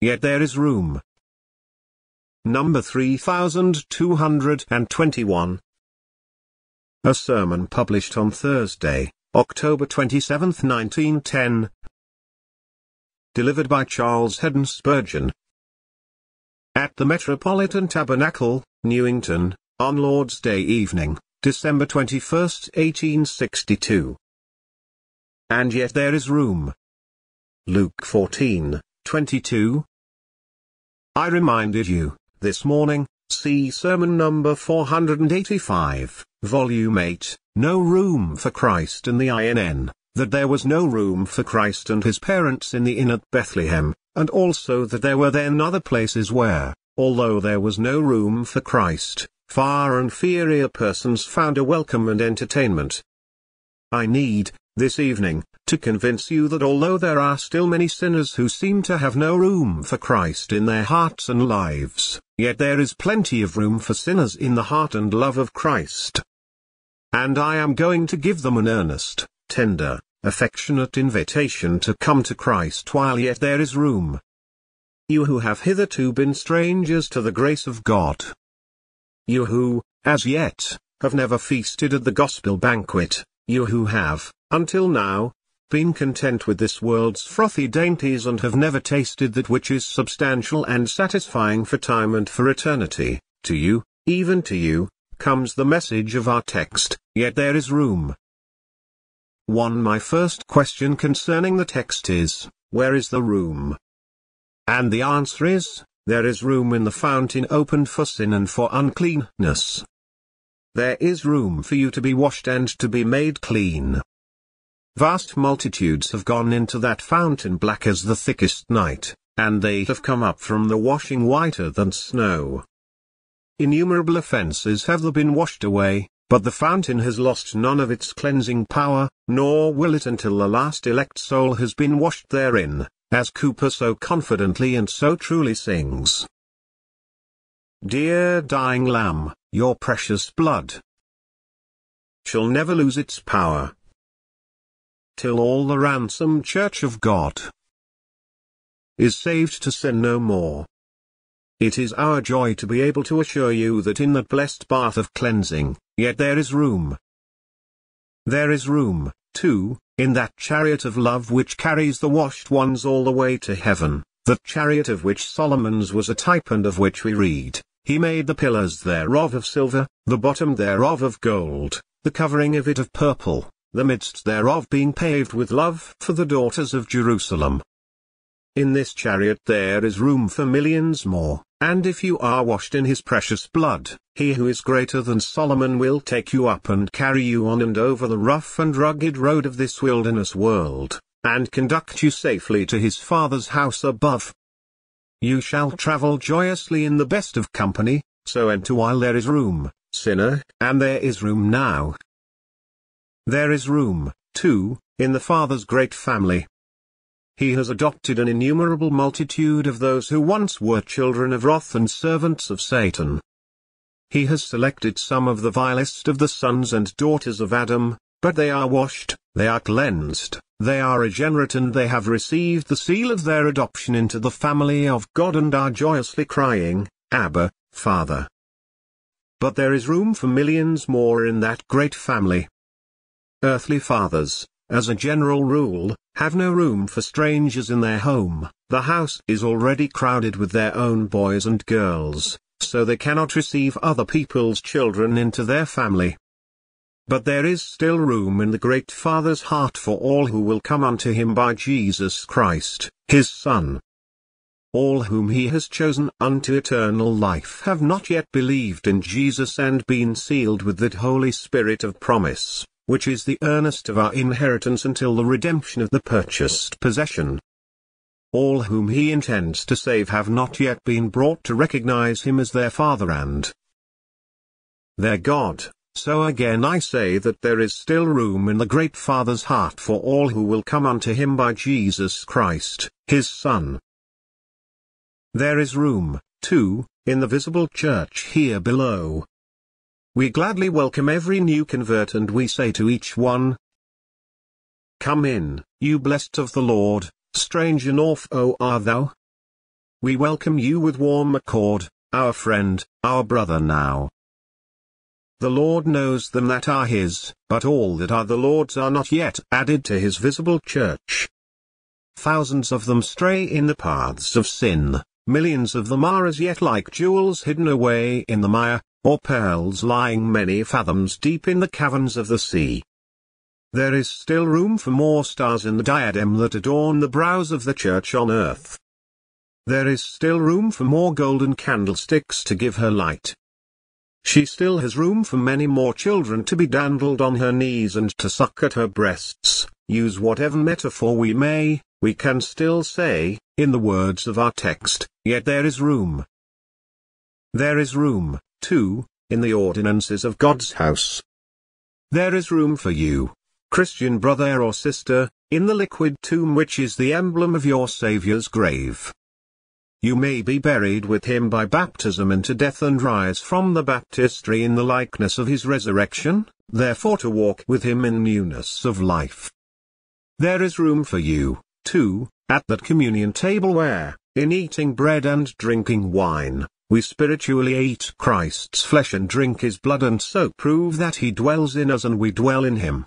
yet there is room. Number 3221. A sermon published on Thursday, October 27, 1910. Delivered by Charles Haddon Spurgeon. At the Metropolitan Tabernacle, Newington, on Lord's Day evening, December 21, 1862. And yet there is room. Luke 14, 22. I reminded you, this morning, see sermon number 485, volume 8, No Room for Christ in the INN, that there was no room for Christ and his parents in the inn at Bethlehem, and also that there were then other places where, although there was no room for Christ, far inferior persons found a welcome and entertainment. I need, this evening, to convince you that although there are still many sinners who seem to have no room for Christ in their hearts and lives, yet there is plenty of room for sinners in the heart and love of Christ. And I am going to give them an earnest, tender, affectionate invitation to come to Christ while yet there is room. You who have hitherto been strangers to the grace of God. You who, as yet, have never feasted at the gospel banquet, you who have, until now, been content with this world's frothy dainties and have never tasted that which is substantial and satisfying for time and for eternity, to you, even to you, comes the message of our text, yet there is room. 1. My first question concerning the text is, Where is the room? And the answer is, There is room in the fountain opened for sin and for uncleanness. There is room for you to be washed and to be made clean. Vast multitudes have gone into that fountain black as the thickest night, and they have come up from the washing whiter than snow. Innumerable offences have been washed away, but the fountain has lost none of its cleansing power, nor will it until the last elect soul has been washed therein, as Cowper so confidently and so truly sings. Dear dying lamb, your precious blood shall never lose its power till all the ransomed church of God is saved to sin no more. It is our joy to be able to assure you that in that blessed bath of cleansing, yet there is room. There is room, too, in that chariot of love which carries the washed ones all the way to heaven, that chariot of which Solomon's was a type and of which we read, He made the pillars thereof of silver, the bottom thereof of gold, the covering of it of purple, the midst thereof being paved with love for the daughters of Jerusalem. In this chariot there is room for millions more, and if you are washed in his precious blood, he who is greater than Solomon will take you up and carry you on and over the rough and rugged road of this wilderness world, and conduct you safely to his Father's house above. You shall travel joyously in the best of company, so enter while there is room, sinner, and there is room now, there is room, too, in the Father's great family. He has adopted an innumerable multitude of those who once were children of wrath and servants of Satan. He has selected some of the vilest of the sons and daughters of Adam, but they are washed, they are cleansed, they are regenerate and they have received the seal of their adoption into the family of God and are joyously crying, Abba, Father. But there is room for millions more in that great family. Earthly fathers, as a general rule, have no room for strangers in their home, the house is already crowded with their own boys and girls, so they cannot receive other people's children into their family. But there is still room in the great Father's heart for all who will come unto him by Jesus Christ, his Son. All whom he has chosen unto eternal life have not yet believed in Jesus and been sealed with that Holy Spirit of promise which is the earnest of our inheritance until the redemption of the purchased possession. All whom he intends to save have not yet been brought to recognize him as their Father and their God. So again I say that there is still room in the great Father's heart for all who will come unto him by Jesus Christ, his Son. There is room, too, in the visible church here below, we gladly welcome every new convert and we say to each one, Come in, you blessed of the Lord, stranger north O art thou? we welcome you with warm accord, our friend, our brother now. The Lord knows them that are his, but all that are the Lord's are not yet added to his visible church. Thousands of them stray in the paths of sin, millions of them are as yet like jewels hidden away in the mire, or pearls lying many fathoms deep in the caverns of the sea. There is still room for more stars in the diadem that adorn the brows of the church on earth. There is still room for more golden candlesticks to give her light. She still has room for many more children to be dandled on her knees and to suck at her breasts. Use whatever metaphor we may, we can still say, in the words of our text, yet there is room. There is room, too, in the ordinances of God's house. There is room for you, Christian brother or sister, in the liquid tomb which is the emblem of your Saviour's grave. You may be buried with him by baptism into death and rise from the baptistry in the likeness of his resurrection, therefore to walk with him in newness of life. There is room for you, too, at that communion table where, in eating bread and drinking wine, we spiritually eat Christ's flesh and drink his blood and so prove that he dwells in us and we dwell in him.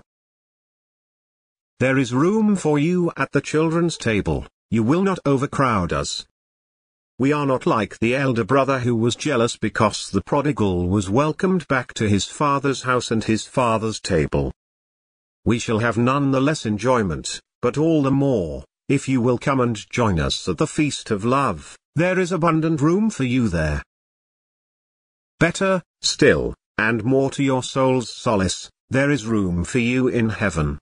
There is room for you at the children's table, you will not overcrowd us, we are not like the elder brother who was jealous because the prodigal was welcomed back to his father's house and his father's table. We shall have none the less enjoyment, but all the more, if you will come and join us at the feast of love, there is abundant room for you there. Better, still, and more to your soul's solace, there is room for you in heaven.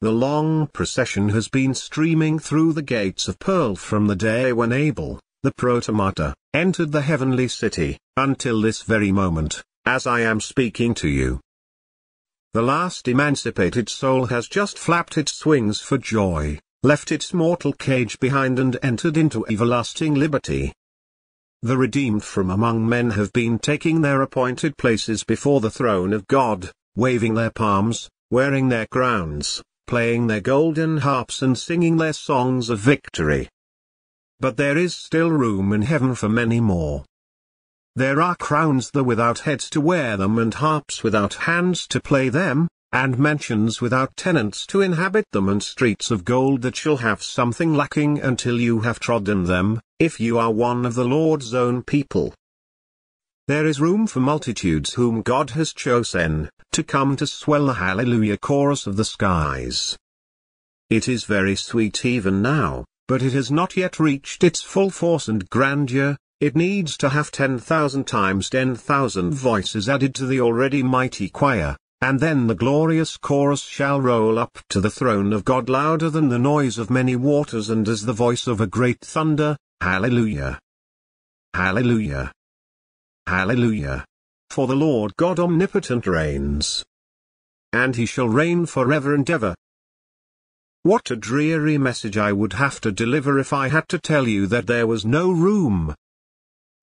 The long procession has been streaming through the gates of pearl from the day when Abel, the protomartyr, entered the heavenly city, until this very moment, as I am speaking to you. The last emancipated soul has just flapped its wings for joy, left its mortal cage behind and entered into everlasting liberty. The redeemed from among men have been taking their appointed places before the throne of God, waving their palms, wearing their crowns, playing their golden harps and singing their songs of victory. But there is still room in heaven for many more. There are crowns there without heads to wear them and harps without hands to play them, and mansions without tenants to inhabit them and streets of gold that shall have something lacking until you have trodden them, if you are one of the Lord's own people. There is room for multitudes whom God has chosen, to come to swell the hallelujah chorus of the skies. It is very sweet even now, but it has not yet reached its full force and grandeur, it needs to have 10,000 times 10,000 voices added to the already mighty choir, and then the glorious chorus shall roll up to the throne of God louder than the noise of many waters and as the voice of a great thunder, Hallelujah! Hallelujah! Hallelujah! For the Lord God omnipotent reigns. And he shall reign forever and ever. What a dreary message I would have to deliver if I had to tell you that there was no room.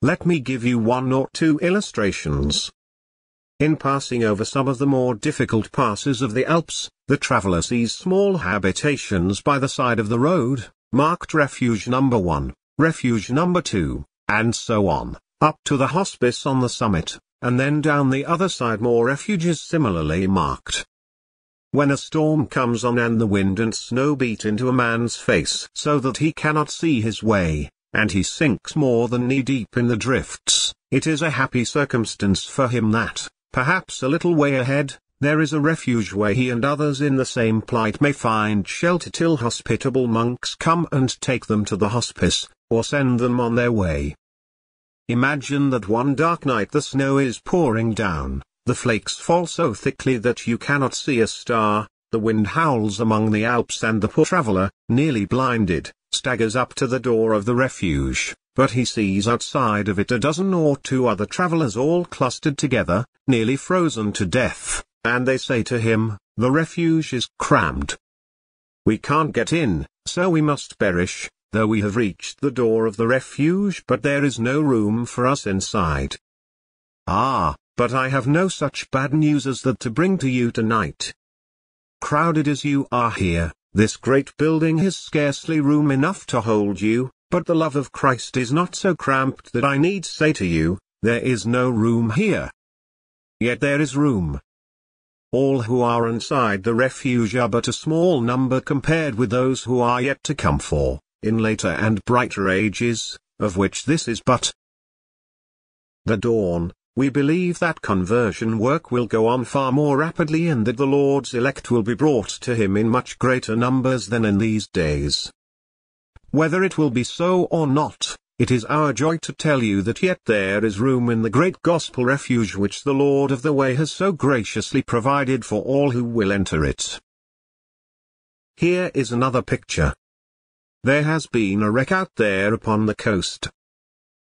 Let me give you one or two illustrations. In passing over some of the more difficult passes of the Alps, the traveler sees small habitations by the side of the road, marked refuge number one, refuge number two, and so on, up to the hospice on the summit, and then down the other side more refuges similarly marked. When a storm comes on and the wind and snow beat into a man's face so that he cannot see his way, and he sinks more than knee deep in the drifts, it is a happy circumstance for him that, perhaps a little way ahead, there is a refuge where he and others in the same plight may find shelter till hospitable monks come and take them to the hospice, or send them on their way. Imagine that one dark night the snow is pouring down, the flakes fall so thickly that you cannot see a star, the wind howls among the Alps and the poor traveler, nearly blinded, staggers up to the door of the refuge, but he sees outside of it a dozen or two other travelers all clustered together, nearly frozen to death, and they say to him, the refuge is crammed. We can't get in, so we must perish, though we have reached the door of the refuge but there is no room for us inside. Ah, but I have no such bad news as that to bring to you tonight. Crowded as you are here, this great building has scarcely room enough to hold you, But the love of Christ is not so cramped that I need say to you, there is no room here. Yet there is room. All who are inside the refuge are but a small number compared with those who are yet to come for, in later and brighter ages, of which this is but the dawn, we believe that conversion work will go on far more rapidly and that the Lord's elect will be brought to him in much greater numbers than in these days. Whether it will be so or not, it is our joy to tell you that yet there is room in the great gospel refuge which the Lord of the way has so graciously provided for all who will enter it. Here is another picture. There has been a wreck out there upon the coast,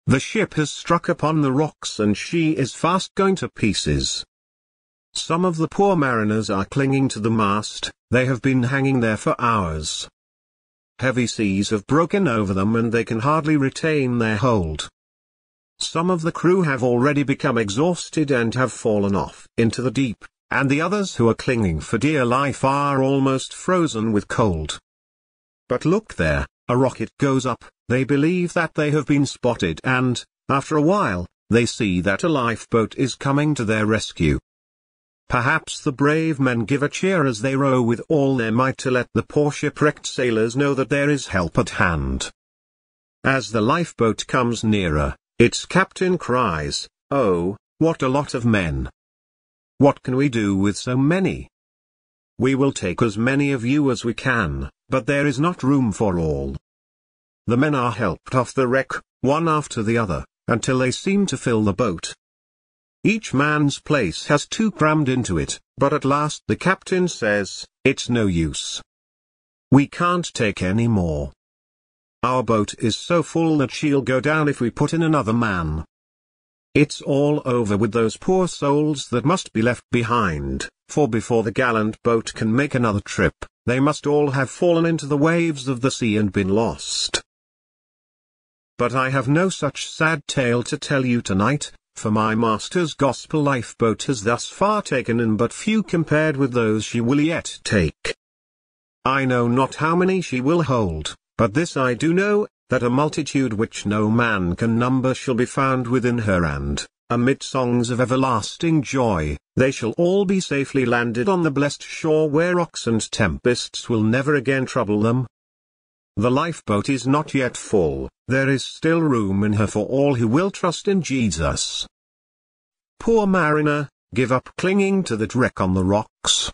the ship has struck upon the rocks and she is fast going to pieces. Some of the poor mariners are clinging to the mast, they have been hanging there for hours. Heavy seas have broken over them and they can hardly retain their hold. Some of the crew have already become exhausted and have fallen off into the deep, and the others who are clinging for dear life are almost frozen with cold. But look there, a rocket goes up, they believe that they have been spotted and, after a while, they see that a lifeboat is coming to their rescue. Perhaps the brave men give a cheer as they row with all their might to let the poor shipwrecked sailors know that there is help at hand. As the lifeboat comes nearer, its captain cries, Oh, what a lot of men! What can we do with so many? We will take as many of you as we can, but there is not room for all. The men are helped off the wreck, one after the other, until they seem to fill the boat. Each man's place has too crammed into it, but at last the captain says, it's no use. We can't take any more. Our boat is so full that she'll go down if we put in another man. It's all over with those poor souls that must be left behind, for before the gallant boat can make another trip, they must all have fallen into the waves of the sea and been lost. But I have no such sad tale to tell you tonight, for my master's gospel lifeboat has thus far taken in but few compared with those she will yet take. I know not how many she will hold, but this I do know, that a multitude which no man can number shall be found within her and, amid songs of everlasting joy, they shall all be safely landed on the blessed shore where rocks and tempests will never again trouble them. The lifeboat is not yet full, there is still room in her for all who will trust in Jesus. Poor mariner, give up clinging to that wreck on the rocks.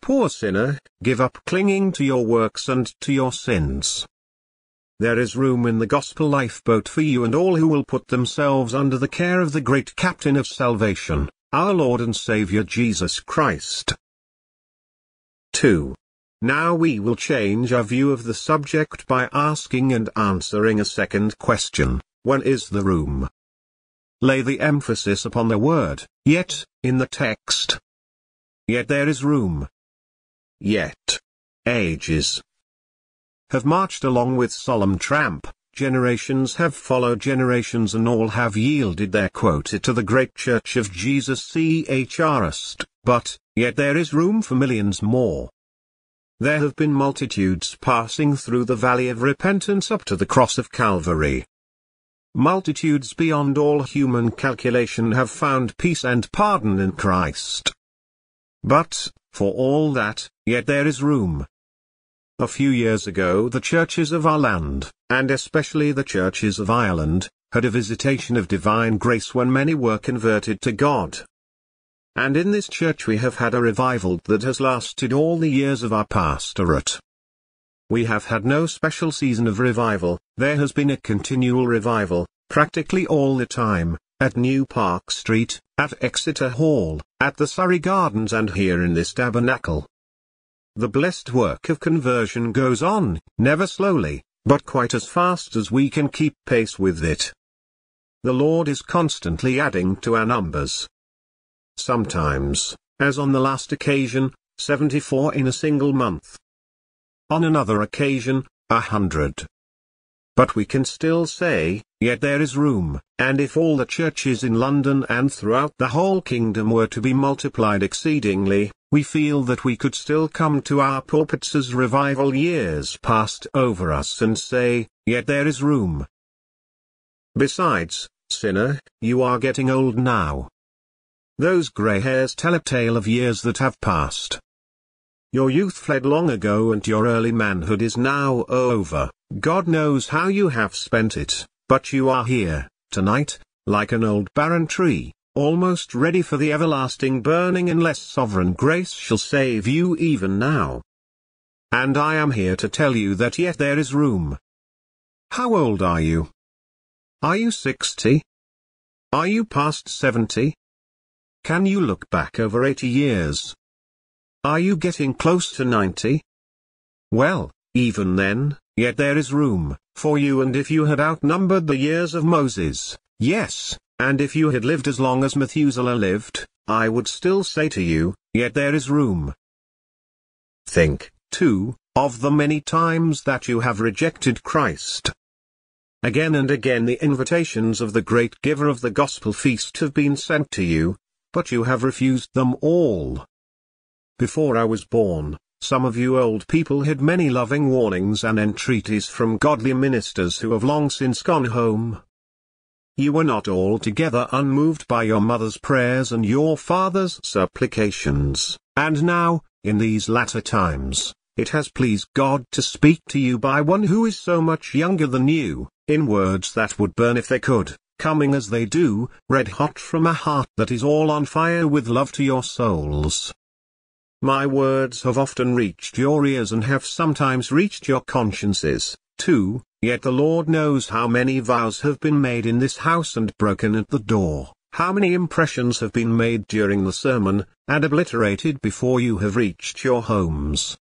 Poor sinner, give up clinging to your works and to your sins. There is room in the gospel lifeboat for you and all who will put themselves under the care of the great captain of salvation, our Lord and Savior Jesus Christ. 2. Now we will change our view of the subject by asking and answering a second question, when is the room? Lay the emphasis upon the word, yet, in the text. Yet there is room. Yet. Ages have marched along with solemn tramp, generations have followed generations and all have yielded their quota to the great church of Jesus CHRist, but, yet there is room for millions more. There have been multitudes passing through the valley of repentance up to the cross of Calvary. Multitudes beyond all human calculation have found peace and pardon in Christ. But, for all that, yet there is room, a few years ago the churches of our land, and especially the churches of Ireland, had a visitation of divine grace when many were converted to God. And in this church we have had a revival that has lasted all the years of our pastorate. We have had no special season of revival, there has been a continual revival, practically all the time, at New Park Street, at Exeter Hall, at the Surrey Gardens and here in this tabernacle. The blessed work of conversion goes on, never slowly, but quite as fast as we can keep pace with it. The Lord is constantly adding to our numbers. Sometimes, as on the last occasion, 74 in a single month. On another occasion, a hundred. But we can still say, yet there is room, and if all the churches in London and throughout the whole kingdom were to be multiplied exceedingly, we feel that we could still come to our pulpits as revival years passed over us and say, yet there is room. Besides, sinner, you are getting old now. Those grey hairs tell a tale of years that have passed. Your youth fled long ago and your early manhood is now over. God knows how you have spent it, but you are here, tonight, like an old barren tree, almost ready for the everlasting burning unless sovereign grace shall save you even now. And I am here to tell you that yet there is room. How old are you? Are you sixty? Are you past seventy? Can you look back over eighty years? Are you getting close to ninety? Well, even then, yet there is room for you and if you had outnumbered the years of Moses, yes, and if you had lived as long as Methuselah lived, I would still say to you, yet there is room. Think, too, of the many times that you have rejected Christ. Again and again the invitations of the great giver of the gospel feast have been sent to you, but you have refused them all. Before I was born, some of you old people had many loving warnings and entreaties from godly ministers who have long since gone home. You were not altogether unmoved by your mother's prayers and your father's supplications, and now, in these latter times, it has pleased God to speak to you by one who is so much younger than you, in words that would burn if they could, coming as they do, red hot from a heart that is all on fire with love to your souls. My words have often reached your ears and have sometimes reached your consciences, too, yet the Lord knows how many vows have been made in this house and broken at the door, how many impressions have been made during the sermon, and obliterated before you have reached your homes.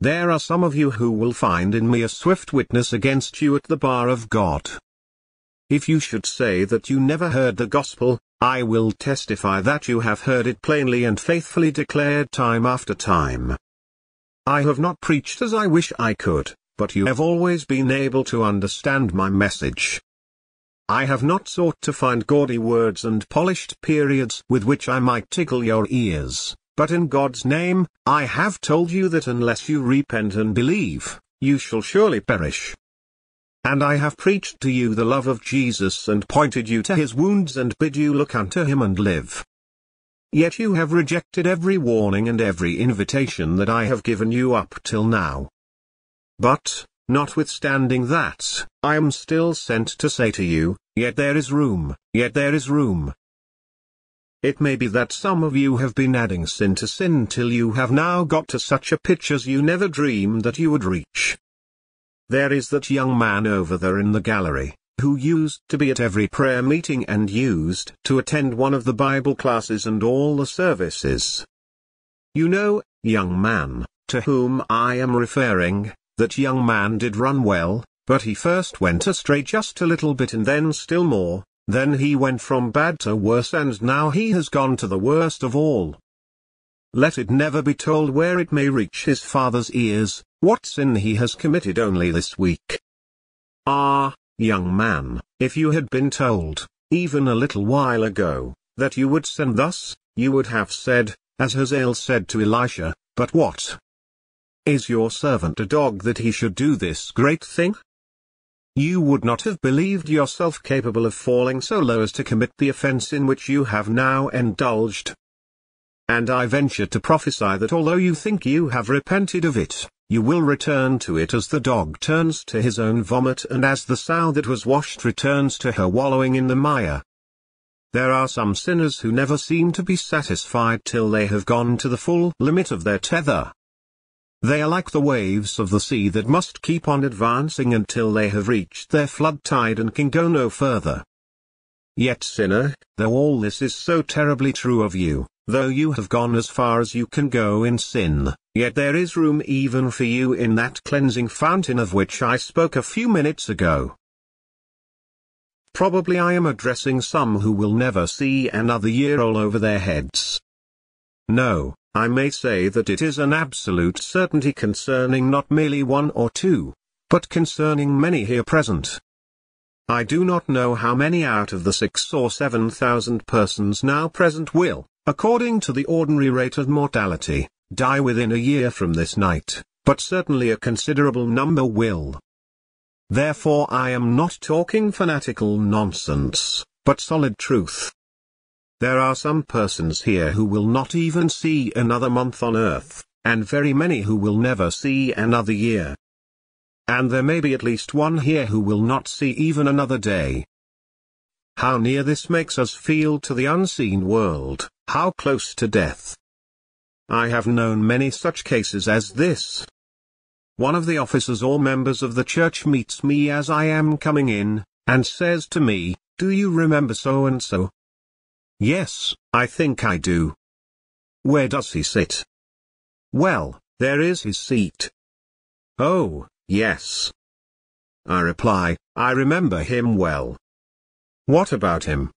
There are some of you who will find in me a swift witness against you at the bar of God. If you should say that you never heard the gospel, I will testify that you have heard it plainly and faithfully declared time after time. I have not preached as I wish I could, but you have always been able to understand my message. I have not sought to find gaudy words and polished periods with which I might tickle your ears. But in God's name, I have told you that unless you repent and believe, you shall surely perish. And I have preached to you the love of Jesus and pointed you to his wounds and bid you look unto him and live. Yet you have rejected every warning and every invitation that I have given you up till now. But, notwithstanding that, I am still sent to say to you, yet there is room, yet there is room, it may be that some of you have been adding sin to sin till you have now got to such a pitch as you never dreamed that you would reach. There is that young man over there in the gallery, who used to be at every prayer meeting and used to attend one of the Bible classes and all the services. You know, young man, to whom I am referring, that young man did run well, but he first went astray just a little bit and then still more, then he went from bad to worse and now he has gone to the worst of all. Let it never be told where it may reach his father's ears, what sin he has committed only this week. Ah, young man, if you had been told, even a little while ago, that you would sin thus, you would have said, as Hazael said to Elisha, but what? Is your servant a dog that he should do this great thing? You would not have believed yourself capable of falling so low as to commit the offense in which you have now indulged. And I venture to prophesy that although you think you have repented of it, you will return to it as the dog turns to his own vomit and as the sow that was washed returns to her wallowing in the mire. There are some sinners who never seem to be satisfied till they have gone to the full limit of their tether. They are like the waves of the sea that must keep on advancing until they have reached their flood tide and can go no further. Yet sinner, though all this is so terribly true of you, though you have gone as far as you can go in sin, yet there is room even for you in that cleansing fountain of which I spoke a few minutes ago. Probably I am addressing some who will never see another year roll over their heads. No, I may say that it is an absolute certainty concerning not merely one or two, but concerning many here present. I do not know how many out of the six or seven thousand persons now present will, according to the ordinary rate of mortality, die within a year from this night, but certainly a considerable number will. therefore I am not talking fanatical nonsense, but solid truth. There are some persons here who will not even see another month on earth, and very many who will never see another year. And there may be at least one here who will not see even another day. How near this makes us feel to the unseen world, how close to death. I have known many such cases as this. One of the officers or members of the church meets me as I am coming in, and says to me, Do you remember so and so? Yes, I think I do. Where does he sit? Well, there is his seat. Oh, yes. I reply, I remember him well. What about him?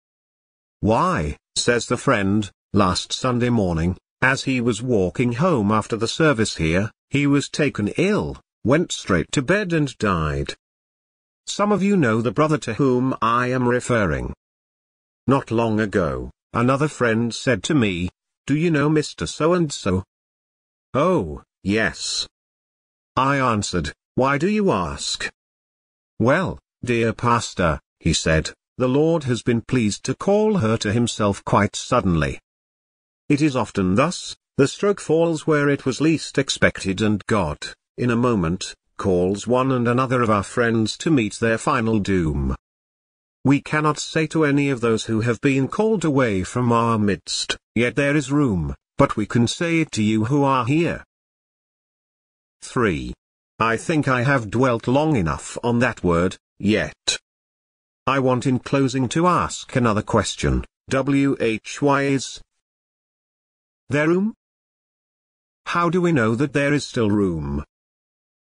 Why, says the friend, last Sunday morning, as he was walking home after the service here, he was taken ill, went straight to bed and died. Some of you know the brother to whom I am referring. Not long ago, another friend said to me, Do you know Mr. So-and-so? Oh, yes. I answered, Why do you ask? Well, dear pastor, he said, the Lord has been pleased to call her to himself quite suddenly. It is often thus, the stroke falls where it was least expected and God, in a moment, calls one and another of our friends to meet their final doom. We cannot say to any of those who have been called away from our midst, yet there is room, but we can say it to you who are here. 3. I think I have dwelt long enough on that word, yet. I want in closing to ask another question, WHY is, there room? How do we know that there is still room?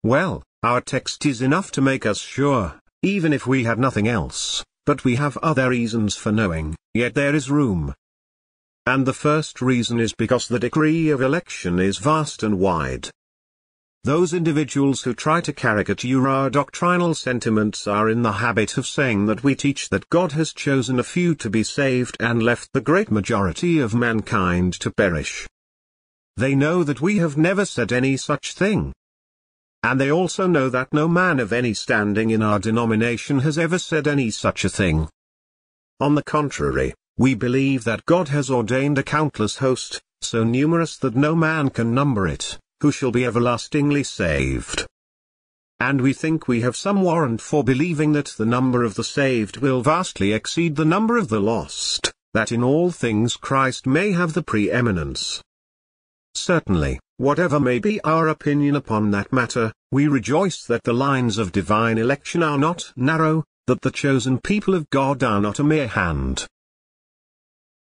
Well, our text is enough to make us sure, even if we had nothing else, but we have other reasons for knowing, yet there is room. And the first reason is because the decree of election is vast and wide. Those individuals who try to caricature our uh, doctrinal sentiments are in the habit of saying that we teach that God has chosen a few to be saved and left the great majority of mankind to perish. They know that we have never said any such thing. And they also know that no man of any standing in our denomination has ever said any such a thing. On the contrary, we believe that God has ordained a countless host, so numerous that no man can number it who shall be everlastingly saved. And we think we have some warrant for believing that the number of the saved will vastly exceed the number of the lost, that in all things Christ may have the preeminence. Certainly, whatever may be our opinion upon that matter, we rejoice that the lines of divine election are not narrow, that the chosen people of God are not a mere hand.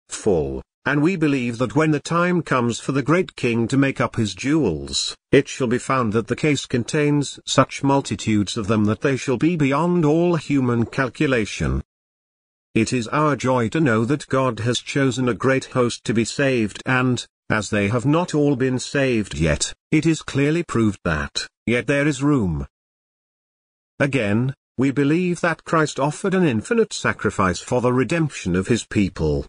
Full and we believe that when the time comes for the great king to make up his jewels, it shall be found that the case contains such multitudes of them that they shall be beyond all human calculation. It is our joy to know that God has chosen a great host to be saved and, as they have not all been saved yet, it is clearly proved that, yet there is room. Again, we believe that Christ offered an infinite sacrifice for the redemption of his people.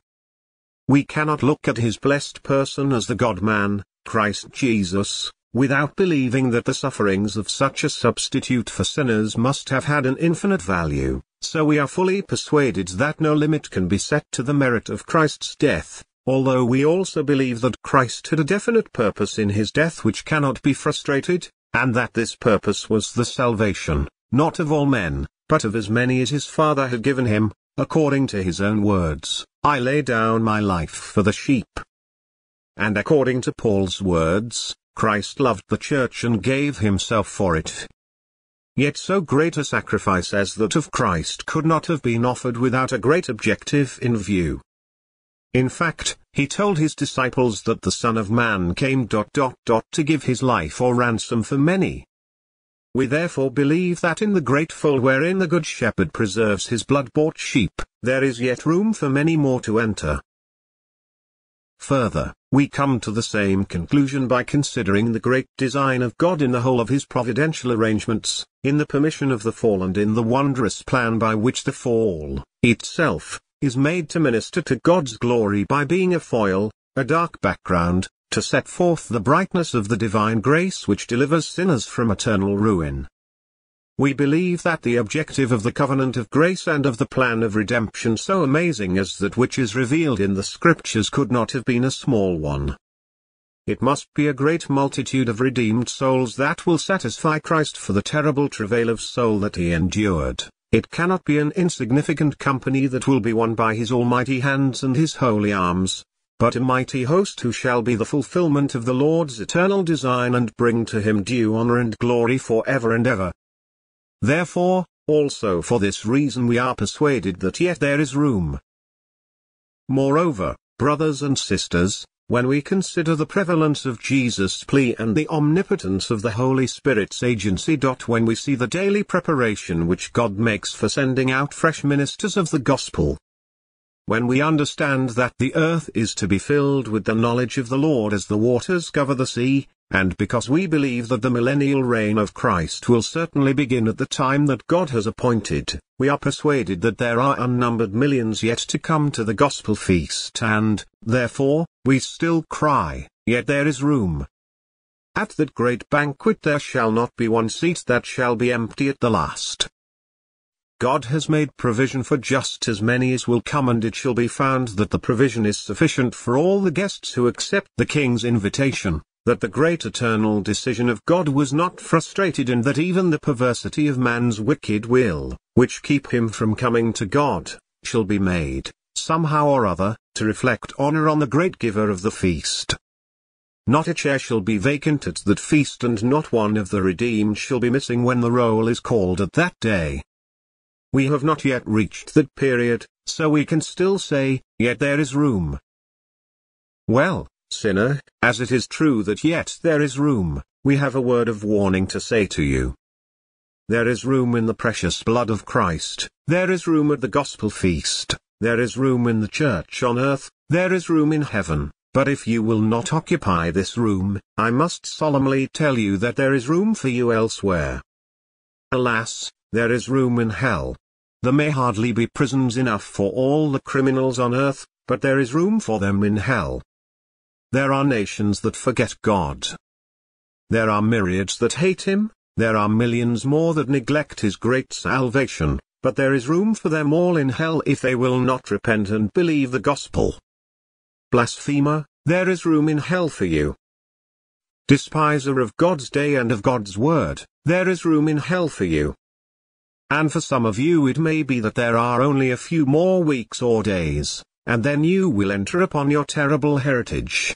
We cannot look at his blessed person as the God-man, Christ Jesus, without believing that the sufferings of such a substitute for sinners must have had an infinite value, so we are fully persuaded that no limit can be set to the merit of Christ's death, although we also believe that Christ had a definite purpose in his death which cannot be frustrated, and that this purpose was the salvation, not of all men, but of as many as his Father had given him, according to his own words, I lay down my life for the sheep. And according to Paul's words, Christ loved the church and gave himself for it. Yet so great a sacrifice as that of Christ could not have been offered without a great objective in view. In fact, he told his disciples that the Son of Man came dot dot dot to give his life or ransom for many. We therefore believe that in the great fold wherein the Good Shepherd preserves his blood-bought sheep, there is yet room for many more to enter. Further, we come to the same conclusion by considering the great design of God in the whole of his providential arrangements, in the permission of the fall and in the wondrous plan by which the fall, itself, is made to minister to God's glory by being a foil, a dark background, to set forth the brightness of the divine grace which delivers sinners from eternal ruin. We believe that the objective of the covenant of grace and of the plan of redemption so amazing as that which is revealed in the scriptures could not have been a small one. It must be a great multitude of redeemed souls that will satisfy Christ for the terrible travail of soul that he endured. It cannot be an insignificant company that will be won by his almighty hands and his holy arms, but a mighty host who shall be the fulfillment of the Lord's eternal design and bring to him due honor and glory for ever and ever. Therefore, also for this reason we are persuaded that yet there is room. Moreover, brothers and sisters, when we consider the prevalence of Jesus' plea and the omnipotence of the Holy Spirit's agency. When we see the daily preparation which God makes for sending out fresh ministers of the gospel, when we understand that the earth is to be filled with the knowledge of the Lord as the waters cover the sea, and because we believe that the millennial reign of Christ will certainly begin at the time that God has appointed, we are persuaded that there are unnumbered millions yet to come to the gospel feast and, therefore, we still cry, yet there is room. At that great banquet there shall not be one seat that shall be empty at the last. God has made provision for just as many as will come and it shall be found that the provision is sufficient for all the guests who accept the king's invitation that the great eternal decision of God was not frustrated and that even the perversity of man's wicked will, which keep him from coming to God, shall be made, somehow or other, to reflect honor on the great giver of the feast. Not a chair shall be vacant at that feast and not one of the redeemed shall be missing when the roll is called at that day. We have not yet reached that period, so we can still say, yet there is room. Well, Sinner, as it is true that yet there is room, we have a word of warning to say to you. There is room in the precious blood of Christ, there is room at the gospel feast, there is room in the church on earth, there is room in heaven, but if you will not occupy this room, I must solemnly tell you that there is room for you elsewhere. Alas, there is room in hell. There may hardly be prisons enough for all the criminals on earth, but there is room for them in hell. There are nations that forget God. There are myriads that hate Him, there are millions more that neglect His great salvation, but there is room for them all in hell if they will not repent and believe the gospel. Blasphemer, there is room in hell for you. Despiser of God's day and of God's word, there is room in hell for you. And for some of you it may be that there are only a few more weeks or days, and then you will enter upon your terrible heritage.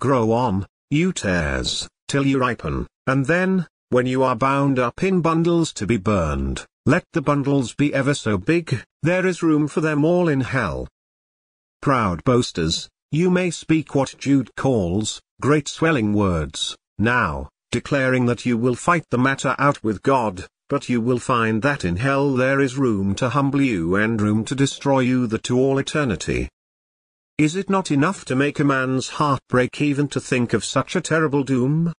Grow on, you tares, till you ripen, and then, when you are bound up in bundles to be burned, let the bundles be ever so big, there is room for them all in hell. Proud boasters, you may speak what Jude calls, great swelling words, now, declaring that you will fight the matter out with God, but you will find that in hell there is room to humble you and room to destroy you that to all eternity. Is it not enough to make a man's heart break even to think of such a terrible doom?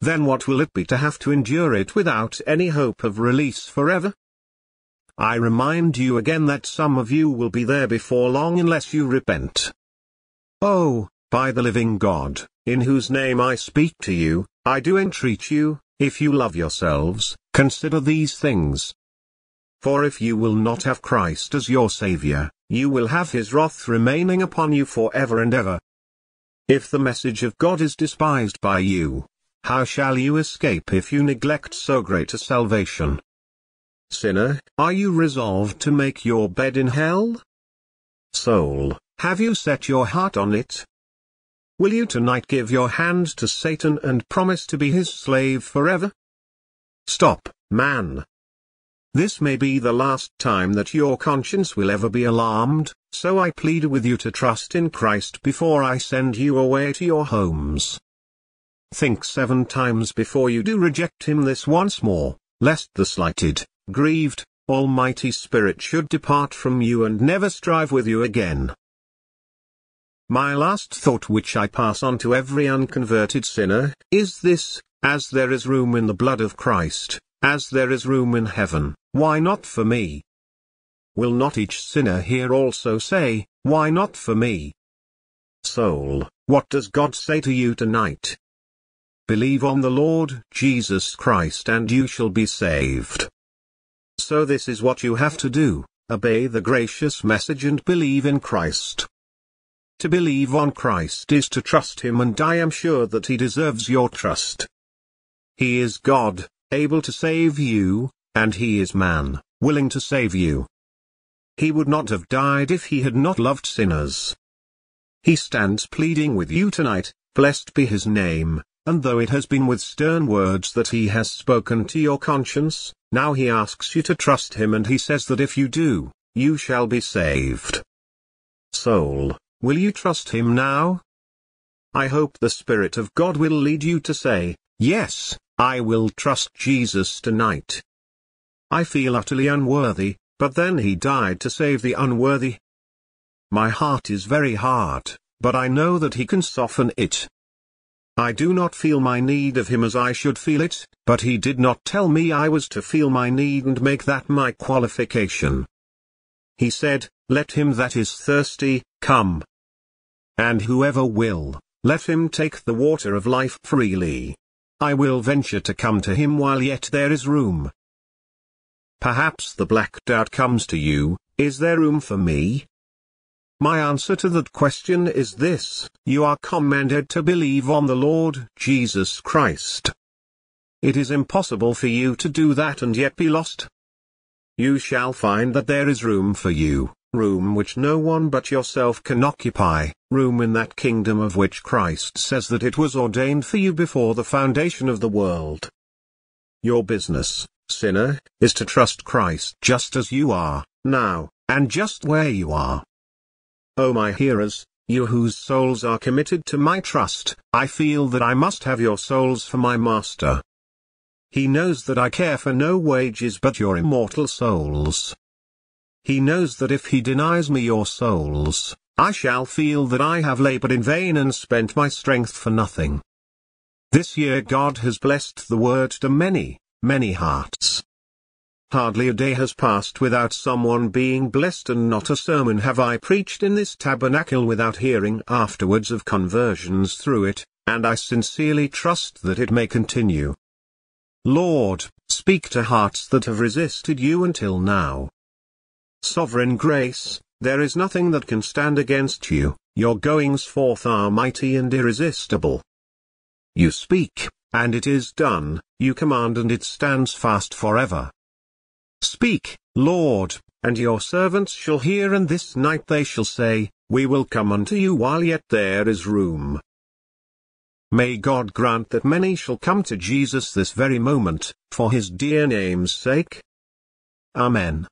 Then what will it be to have to endure it without any hope of release forever? I remind you again that some of you will be there before long unless you repent. Oh, by the living God, in whose name I speak to you, I do entreat you, if you love yourselves, consider these things. For if you will not have Christ as your Saviour, you will have his wrath remaining upon you for ever and ever. If the message of God is despised by you, how shall you escape if you neglect so great a salvation? Sinner, are you resolved to make your bed in hell? Soul, have you set your heart on it? Will you tonight give your hand to Satan and promise to be his slave forever? Stop, man. This may be the last time that your conscience will ever be alarmed, so I plead with you to trust in Christ before I send you away to your homes. Think seven times before you do reject him this once more, lest the slighted, grieved, Almighty Spirit should depart from you and never strive with you again. My last thought which I pass on to every unconverted sinner, is this, as there is room in the blood of Christ, as there is room in heaven, why not for me? Will not each sinner here also say, why not for me? Soul, what does God say to you tonight? believe on the Lord Jesus Christ and you shall be saved. So this is what you have to do, obey the gracious message and believe in Christ. To believe on Christ is to trust Him and I am sure that He deserves your trust. He is God, able to save you, and He is man, willing to save you. He would not have died if He had not loved sinners. He stands pleading with you tonight, blessed be His name, and though it has been with stern words that He has spoken to your conscience, now He asks you to trust Him and He says that if you do, you shall be saved. Soul, will you trust Him now? I hope the Spirit of God will lead you to say, Yes, I will trust Jesus tonight. I feel utterly unworthy, but then he died to save the unworthy. My heart is very hard, but I know that he can soften it. I do not feel my need of him as I should feel it, but he did not tell me I was to feel my need and make that my qualification. He said, Let him that is thirsty, come. And whoever will, let him take the water of life freely. I will venture to come to him while yet there is room. Perhaps the black doubt comes to you, is there room for me? My answer to that question is this, you are commanded to believe on the Lord Jesus Christ. It is impossible for you to do that and yet be lost. You shall find that there is room for you room which no one but yourself can occupy, room in that kingdom of which Christ says that it was ordained for you before the foundation of the world. Your business, sinner, is to trust Christ just as you are, now, and just where you are. O my hearers, you whose souls are committed to my trust, I feel that I must have your souls for my master. He knows that I care for no wages but your immortal souls. He knows that if he denies me your souls, I shall feel that I have labored in vain and spent my strength for nothing. This year God has blessed the word to many, many hearts. Hardly a day has passed without someone being blessed and not a sermon have I preached in this tabernacle without hearing afterwards of conversions through it, and I sincerely trust that it may continue. Lord, speak to hearts that have resisted you until now. Sovereign grace, there is nothing that can stand against you, your goings forth are mighty and irresistible. You speak, and it is done, you command and it stands fast forever. Speak, Lord, and your servants shall hear and this night they shall say, We will come unto you while yet there is room. May God grant that many shall come to Jesus this very moment, for his dear name's sake. Amen.